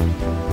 Bye.